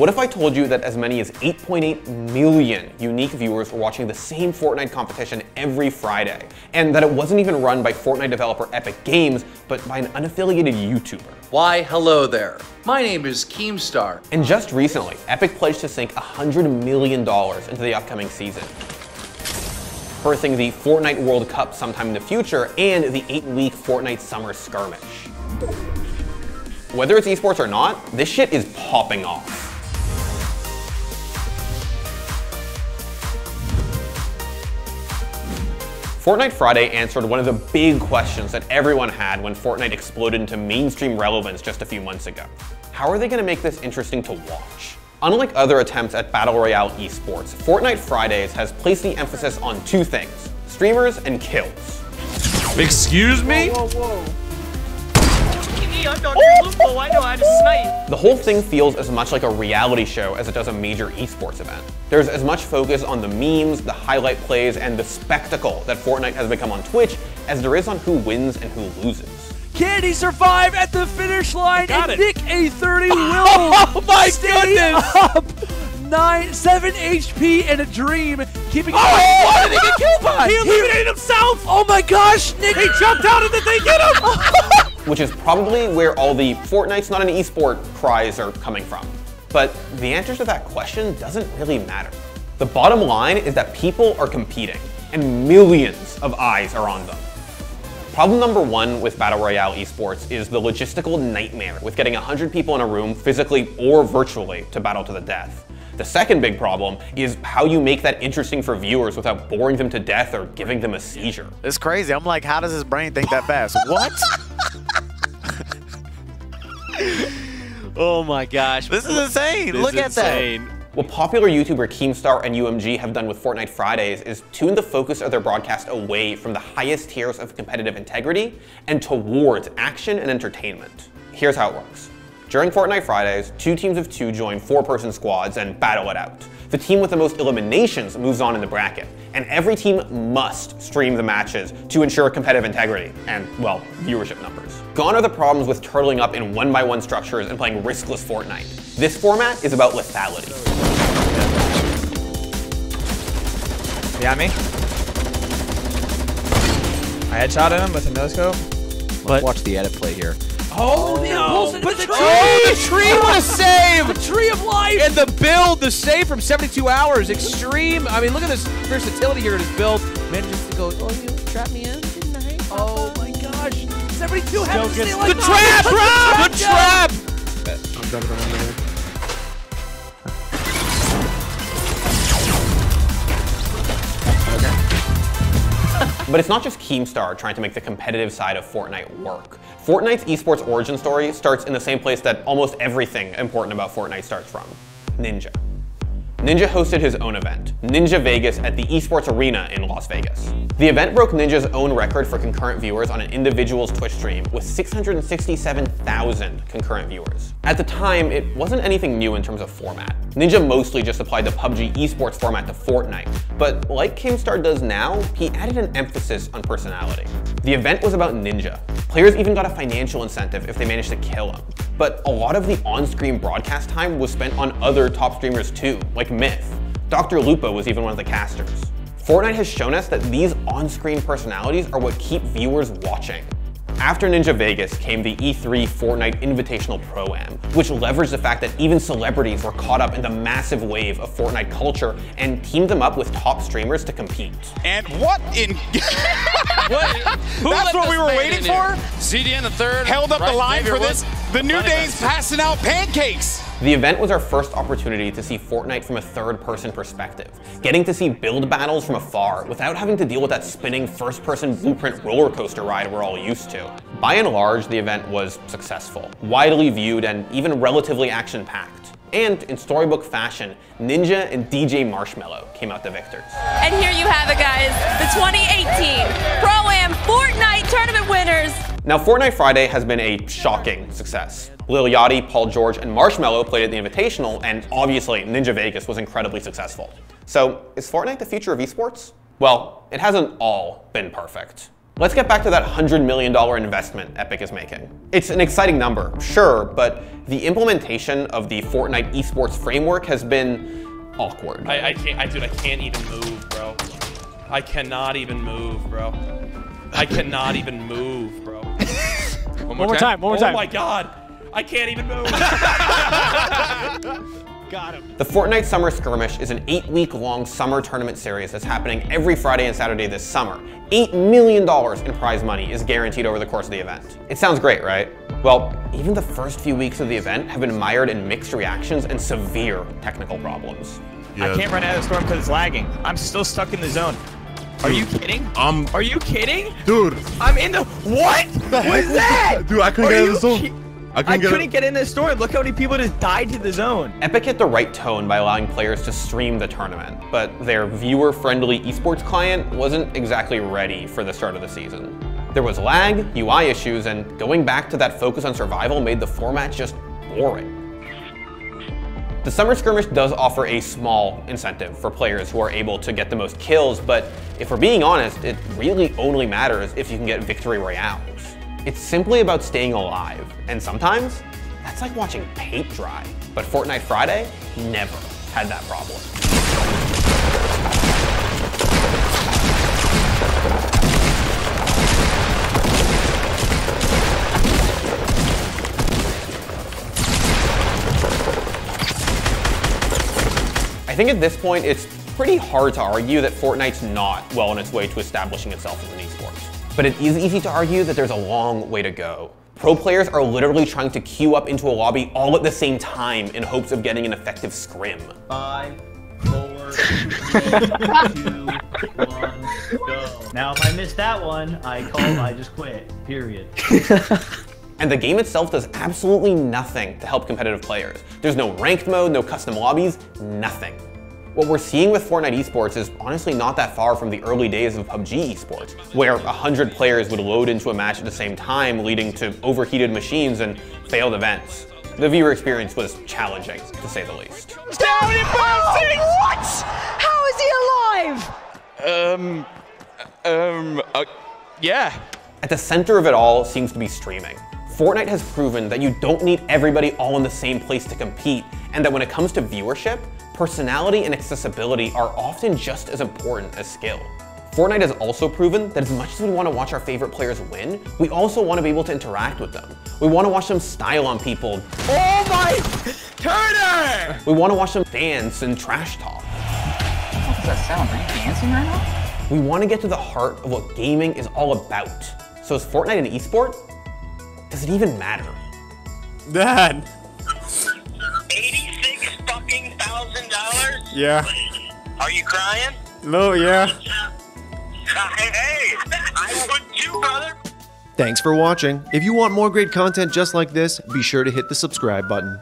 What if I told you that as many as 8.8 million unique viewers were watching the same Fortnite competition every Friday, and that it wasn't even run by Fortnite developer Epic Games, but by an unaffiliated YouTuber? Why, hello there. My name is Keemstar. And just recently, Epic pledged to sink $100 million into the upcoming season birthing the Fortnite World Cup sometime in the future and the eight-week Fortnite Summer Skirmish. Whether it's esports or not, this shit is popping off. Fortnite Friday answered one of the big questions that everyone had when Fortnite exploded into mainstream relevance just a few months ago. How are they going to make this interesting to watch? Unlike other attempts at Battle Royale esports, Fortnite Fridays has placed the emphasis on two things, streamers and kills. Excuse me? Whoa, whoa, whoa. I'm Dr. Lupo, I know how to snipe. The whole thing feels as much like a reality show as it does a major esports event. There's as much focus on the memes, the highlight plays, and the spectacle that Fortnite has become on Twitch as there is on who wins and who loses. Can he survive at the finish line? Got and it. Nick A30 will Oh my stay goodness! up. Nine, seven HP and a dream, keeping. Oh, what did he get killed by? He eliminated himself! Oh my gosh, Nick! He jumped out and the thing hit him! which is probably where all the Fortnite's not an esport cries are coming from. But the answer to that question doesn't really matter. The bottom line is that people are competing, and millions of eyes are on them. Problem number one with Battle Royale esports is the logistical nightmare with getting 100 people in a room, physically or virtually, to battle to the death. The second big problem is how you make that interesting for viewers without boring them to death or giving them a seizure. It's crazy. I'm like, how does his brain think that fast? What? Oh my gosh. This is insane. This Look is at that. What popular YouTuber Keemstar and UMG have done with Fortnite Fridays is tune the focus of their broadcast away from the highest tiers of competitive integrity and towards action and entertainment. Here's how it works. During Fortnite Fridays, two teams of two join four-person squads and battle it out. The team with the most eliminations moves on in the bracket, and every team must stream the matches to ensure competitive integrity and, well, viewership numbers. Gone are the problems with turtling up in one-by-one structures and playing riskless Fortnite. This format is about lethality. Yeah, me. I headshotted him with a no scope. Let's watch the edit play here. Oh, no! But the the tree, the tree was saved! The tree of life! And the build, the save from 72 hours, extreme. I mean, look at this versatility here in his build. Manages to go, oh, you trapped me in, didn't I? Oh my gosh! 72 having to stay The like trap! The trap! I'm jumping on there. But it's not just Keemstar trying to make the competitive side of Fortnite work. Fortnite's esports origin story starts in the same place that almost everything important about Fortnite starts from, Ninja. Ninja hosted his own event, Ninja Vegas at the Esports Arena in Las Vegas. The event broke Ninja's own record for concurrent viewers on an individual's Twitch stream with 667,000 concurrent viewers. At the time, it wasn't anything new in terms of format. Ninja mostly just applied the PUBG esports format to Fortnite, but like Keemstar does now, he added an emphasis on personality. The event was about Ninja. Players even got a financial incentive if they managed to kill him. But a lot of the on-screen broadcast time was spent on other top streamers too, like Myth. Dr. Lupo was even one of the casters. Fortnite has shown us that these on-screen personalities are what keep viewers watching. After Ninja Vegas came the E3 Fortnite Invitational Pro-Am, which leveraged the fact that even celebrities were caught up in the massive wave of Fortnite culture and teamed them up with top streamers to compete. And what in? What? Who That's let what we were waiting in here? for? ZDN the third. Held up right, the line for this. Woods. The new Running day's passing out pancakes. The event was our first opportunity to see Fortnite from a third-person perspective, getting to see build battles from afar without having to deal with that spinning first-person blueprint roller coaster ride we're all used to. By and large, the event was successful, widely viewed, and even relatively action-packed. And in storybook fashion, Ninja and DJ Marshmello came out the victors. And here you have it, guys. The 2018 Pro-Am Fortnite Tournament winners. Now, Fortnite Friday has been a shocking success. Lil Yachty, Paul George, and Marshmello played at the Invitational, and obviously Ninja Vegas was incredibly successful. So, is Fortnite the future of esports? Well, it hasn't all been perfect. Let's get back to that $100 million investment Epic is making. It's an exciting number, sure, but the implementation of the Fortnite esports framework has been awkward. I, I can't, I, dude, I can't even move, bro. I cannot even move, bro. I cannot even move, bro. One more time. One more oh time. Oh my god. I can't even move. Got him. The Fortnite Summer Skirmish is an eight week long summer tournament series that's happening every Friday and Saturday this summer. $8 million in prize money is guaranteed over the course of the event. It sounds great, right? Well, even the first few weeks of the event have been mired in mixed reactions and severe technical problems. I can't run out of the storm because it's lagging. I'm still stuck in the zone. Are you kidding? Um, Are you kidding? dude, I'm in the what? What is that? dude, I couldn't Are get out of the zone. Ki- I I couldn't get. couldn't get in this store. Look how many people just died to the zone. Epic hit the right tone by allowing players to stream the tournament, but their viewer-friendly esports client wasn't exactly ready for the start of the season. There was lag, UI issues, and going back to that focus on survival made the format just boring. The Summer Skirmish does offer a small incentive for players who are able to get the most kills, but if we're being honest, it really only matters if you can get victory royales. It's simply about staying alive, and sometimes that's like watching paint dry. But Fortnite Friday never had that problem. I think at this point, it's pretty hard to argue that Fortnite's not well on its way to establishing itself as an esport. But it is easy to argue that there's a long way to go. Pro players are literally trying to queue up into a lobby all at the same time in hopes of getting an effective scrim. Five, four, three, two, one, go. Now, if I miss that one, I call. I just quit. Period. And the game itself does absolutely nothing to help competitive players. There's no ranked mode, no custom lobbies, nothing. What we're seeing with Fortnite esports is honestly not that far from the early days of PUBG esports, where 100 players would load into a match at the same time, leading to overheated machines and failed events. The viewer experience was challenging, to say the least. Down in What? How is he alive? Um, um, uh, yeah. At the center of it all seems to be streaming. Fortnite has proven that you don't need everybody all in the same place to compete, and that when it comes to viewership, personality and accessibility are often just as important as skill. Fortnite has also proven that as much as we want to watch our favorite players win, we also want to be able to interact with them. We want to watch them style on people. Oh my Turner! We want to watch them dance and trash talk. What does that sound? Are you dancing right now? We want to get to the heart of what gaming is all about. So is Fortnite an esport? Does it even matter? Dad. Yeah. Are you crying? No. Yeah. Hey, I would too, brother. Thanks for watching. If you want more great content just like this, be sure to hit the subscribe button.